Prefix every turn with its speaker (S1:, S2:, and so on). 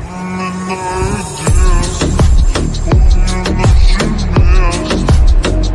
S1: Mm-hmm.